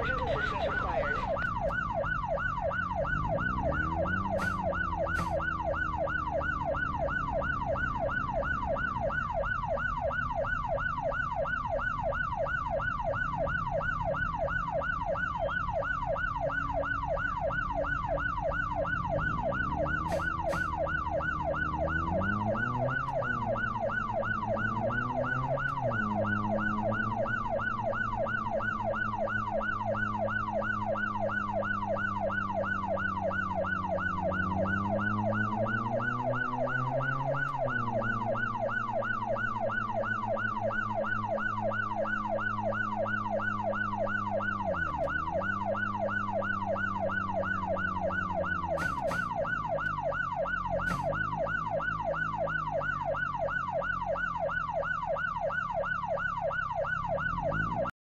不是这是